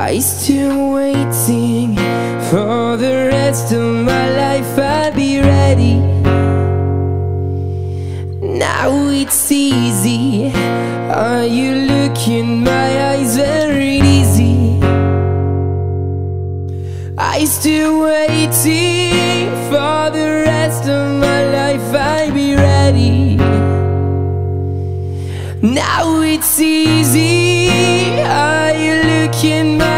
I still waiting for the rest of my life. I'll be ready. Now it's easy. Are you looking my eyes? Very easy. I still waiting for the rest of my life. I'll be ready. Now it's easy you looking